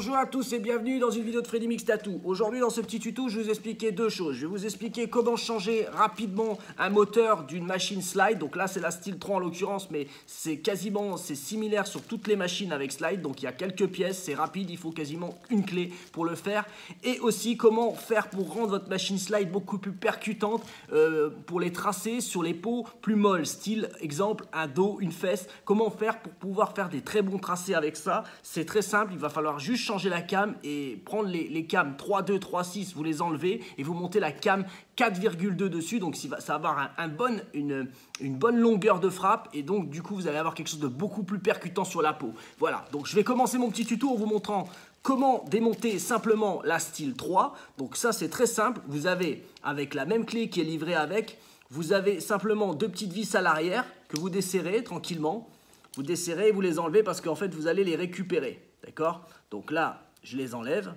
Bonjour à tous et bienvenue dans une vidéo de Freddy Mix Tattoo. Aujourd'hui dans ce petit tuto je vais vous expliquer deux choses. Je vais vous expliquer comment changer rapidement un moteur d'une machine slide. Donc là c'est la Steel 3 en l'occurrence mais c'est quasiment c'est similaire sur toutes les machines avec slide. Donc il y a quelques pièces, c'est rapide, il faut quasiment une clé pour le faire. Et aussi comment faire pour rendre votre machine slide beaucoup plus percutante euh, pour les tracer sur les peaux plus molles. Style exemple un dos, une fesse. Comment faire pour pouvoir faire des très bons tracés avec ça? C'est très simple, il va falloir juste changer la cam et prendre les, les cams 3.2, 3.6, vous les enlevez et vous montez la cam 4,2 dessus. Donc ça va avoir un, bon, une, une bonne longueur de frappe et donc du coup vous allez avoir quelque chose de beaucoup plus percutant sur la peau. Voilà, donc je vais commencer mon petit tuto en vous montrant comment démonter simplement la Steel 3. Donc ça c'est très simple, vous avez avec la même clé qui est livrée avec, vous avez simplement deux petites vis à l'arrière que vous desserrez tranquillement. Vous desserrez et vous les enlevez parce qu'en fait vous allez les récupérer. D'accord? Donc là, je les enlève.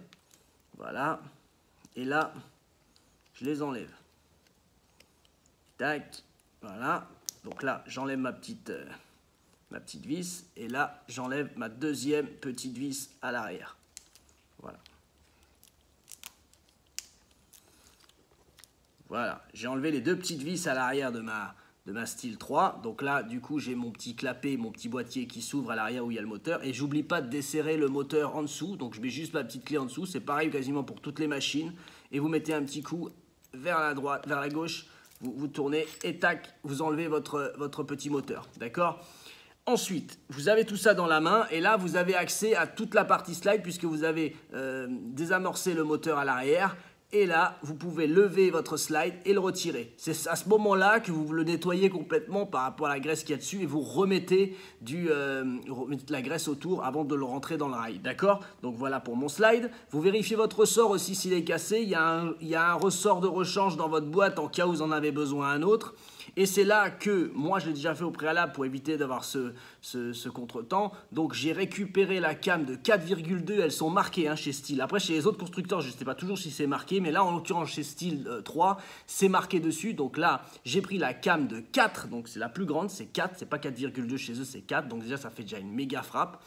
Voilà. Et là, je les enlève. Tac. Voilà. Donc là, j'enlève ma petite, euh, ma petite vis. Et là, j'enlève ma deuxième petite vis à l'arrière. Voilà. Voilà. J'ai enlevé les deux petites vis à l'arrière de ma, de ma Steel 3. Donc là, du coup, j'ai mon petit clapet, mon petit boîtier qui s'ouvre à l'arrière où il y a le moteur. Et j'oublie pas de desserrer le moteur en dessous. Donc je mets juste ma petite clé en dessous. C'est pareil quasiment pour toutes les machines. Et vous mettez un petit coup vers la droite, vers la gauche. Vous, vous tournez et tac, vous enlevez votre, votre petit moteur. D'accord? Ensuite, vous avez tout ça dans la main et là, vous avez accès à toute la partie slide puisque vous avez euh, désamorcé le moteur à l'arrière et là, vous pouvez lever votre slide et le retirer. C'est à ce moment-là que vous le nettoyez complètement par rapport à la graisse qu'il y a dessus et vous remettez, du, euh, la graisse autour avant de le rentrer dans le rail. D'accord? Donc voilà pour mon slide. Vous vérifiez votre ressort aussi s'il est cassé. Il y, a il y a un ressort de rechange dans votre boîte en cas où vous en avez besoin un autre. Et c'est là que, moi je l'ai déjà fait au préalable pour éviter d'avoir ce, ce, contretemps, donc j'ai récupéré la cam de 4,2, elles sont marquées hein, chez Steel. Après chez les autres constructeurs, je ne sais pas toujours si c'est marqué, mais là en l'occurrence chez Steel 3, euh, c'est marqué dessus. Donc là, j'ai pris la cam de 4, donc c'est la plus grande, c'est 4, c'est pas 4,2 chez eux, c'est 4, donc déjà ça fait déjà une méga frappe.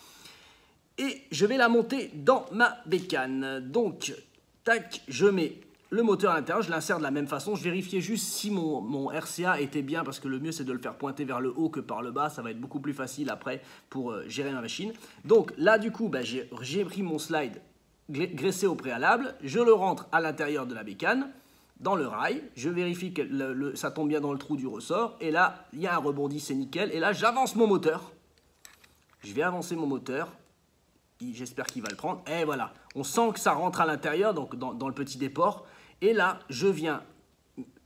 Et je vais la monter dans ma bécane. Donc, tac, je mets le moteur à l'intérieur, je l'insère de la même façon. Je vérifiais juste si mon, mon, RCA était bien parce que le mieux c'est de le faire pointer vers le haut que par le bas. Ça va être beaucoup plus facile après pour euh, gérer ma machine. Donc là du coup, bah, j'ai pris mon slide graissé au préalable. Je le rentre à l'intérieur de la bécane, dans le rail. Je vérifie que ça tombe bien dans le trou du ressort. Et là, il y a un rebondi, c'est nickel. Et là, j'avance mon moteur. Je vais avancer mon moteur. J'espère qu'il va le prendre. Et voilà, on sent que ça rentre à l'intérieur, donc dans, dans le petit déport. Et là, je viens,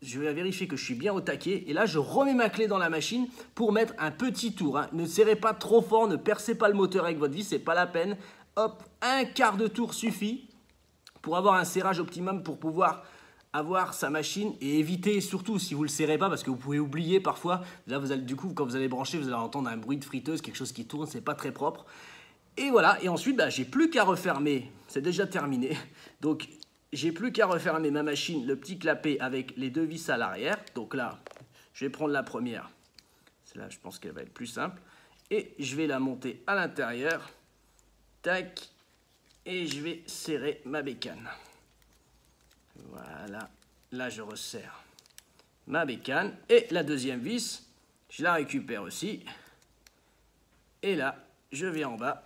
je vais vérifier que je suis bien au taquet. Et là, je remets ma clé dans la machine pour mettre un petit tour. Hein. Ne serrez pas trop fort, ne percez pas le moteur avec votre vis, c'est pas la peine. Hop, un quart de tour suffit pour avoir un serrage optimum pour pouvoir avoir sa machine et éviter surtout si vous le serrez pas parce que vous pouvez oublier parfois là vous allez du coup quand vous allez brancher vous allez entendre un bruit de friteuse quelque chose qui tourne c'est pas très propre et voilà et ensuite bah, j'ai plus qu'à refermer c'est déjà terminé donc j'ai plus qu'à refermer ma machine, le petit clapet avec les deux vis à l'arrière. Donc là, je vais prendre la première. Celle-là, je pense qu'elle va être plus simple. Et je vais la monter à l'intérieur. Tac. Et je vais serrer ma bécane. Voilà. Là, je resserre ma bécane. Et la deuxième vis, je la récupère aussi. Et là, je vais en bas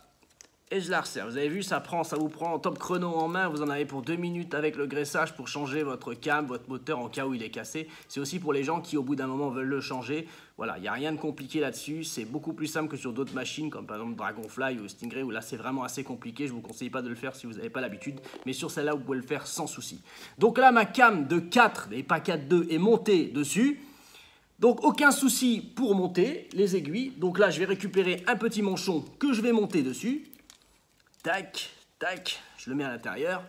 et je la. Vous avez vu, ça prend, ça vous prend en top chrono en main. Vous en avez pour deux minutes avec le graissage pour changer votre cam, votre moteur en cas où il est cassé. C'est aussi pour les gens qui, au bout d'un moment, veulent le changer. Voilà, il n'y a rien de compliqué là-dessus. C'est beaucoup plus simple que sur d'autres machines, comme par exemple Dragonfly ou Stingray, où là, c'est vraiment assez compliqué. Je ne vous conseille pas de le faire si vous n'avez pas l'habitude. Mais sur celle-là, vous pouvez le faire sans souci. Donc là, ma cam de 4 et pas 4.2 est montée dessus. Donc aucun souci pour monter les aiguilles. Donc là, je vais récupérer un petit manchon que je vais monter dessus. Tac, tac, je le mets à l'intérieur.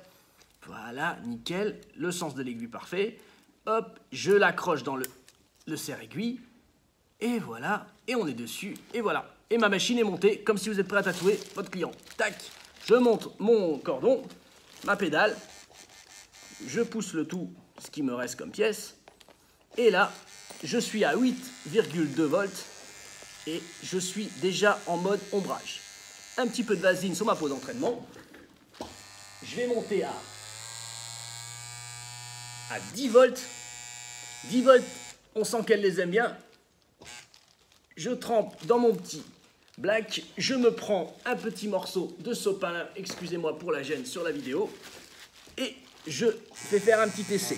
Voilà, nickel. Le sens de l'aiguille parfait. Hop, je l'accroche dans le, le serre-aiguille. Et voilà, et on est dessus, et voilà. Et ma machine est montée, comme si vous êtes prêt à tatouer votre client. Tac, je monte mon cordon, ma pédale, je pousse le tout, ce qui me reste comme pièce. Et là, je suis à 8,2 volts et je suis déjà en mode ombrage un petit peu de vaseline sur ma peau d'entraînement. je vais monter à, à 10 volts. 10 volts, on sent qu'elle les aime bien. Je trempe dans mon petit black. Je me prends un petit morceau de sopalin, excusez-moi pour la gêne sur la vidéo. Et je vais faire un petit essai.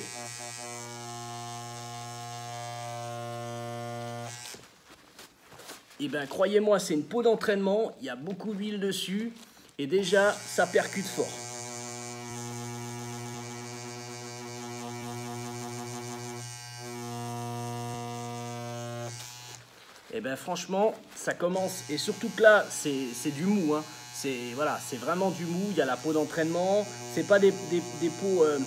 Et eh bien croyez-moi, c'est une peau d'entraînement, il y a beaucoup d'huile dessus, et déjà ça percute fort. Et eh bien franchement, ça commence, et surtout que là, c'est du mou, hein. c'est voilà, vraiment du mou, il y a la peau d'entraînement, c'est pas des, peaux euh,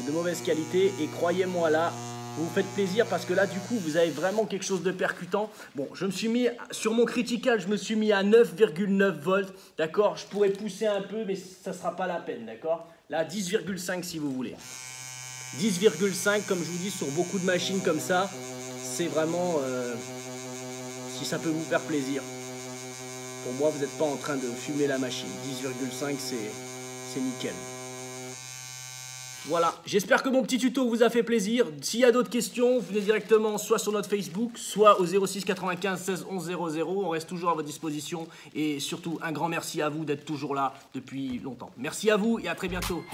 de mauvaise qualité, et croyez-moi là, vous faites plaisir parce que là, du coup, vous avez vraiment quelque chose de percutant. Bon, je me suis mis, sur mon critical, je me suis mis à 9,9 volts, d'accord? Je pourrais pousser un peu, mais ça ne sera pas la peine, d'accord? Là, 10,5 si vous voulez. 10,5, comme je vous dis, sur beaucoup de machines comme ça, c'est vraiment, euh, si ça peut vous faire plaisir. Pour moi, vous n'êtes pas en train de fumer la machine. 10,5, c'est nickel. Voilà, j'espère que mon petit tuto vous a fait plaisir. S'il y a d'autres questions, venez directement soit sur notre Facebook, soit au 06 95 16 11 00. On reste toujours à votre disposition. Et surtout, un grand merci à vous d'être toujours là depuis longtemps. Merci à vous et à très bientôt.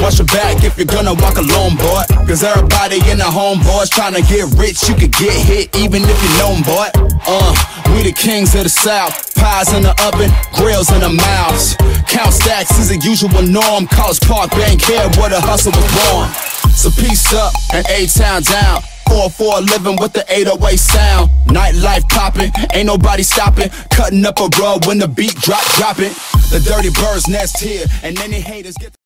Watch your back if you're gonna walk alone, boy. Cause everybody in the homeboys trying to get rich. You could get hit even if you know boy. Uh, we the kings of the south. Pies in the oven, grills in the mouths. Count stacks is a usual norm. College Park, bank here where the hustle was born. So peace up and A-Town down. 4-4 living with the 808 sound. Nightlife popping, ain't nobody stopping. Cutting up a rug when the beat drop, dropping. The dirty birds nest here, and any haters get.